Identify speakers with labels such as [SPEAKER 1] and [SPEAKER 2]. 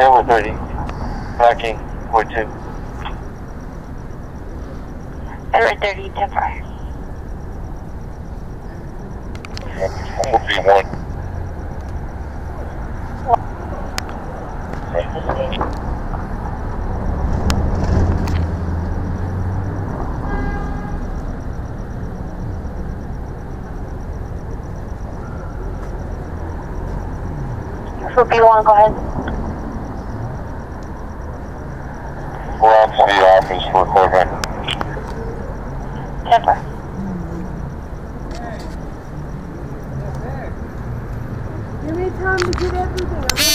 [SPEAKER 1] Tower 30. Tracking 42.
[SPEAKER 2] Tower 30, Temper.
[SPEAKER 1] V1.
[SPEAKER 2] For B1, go ahead.
[SPEAKER 1] We're on to the office for equipment.
[SPEAKER 2] Temper.
[SPEAKER 3] Give me time to get everything. I'm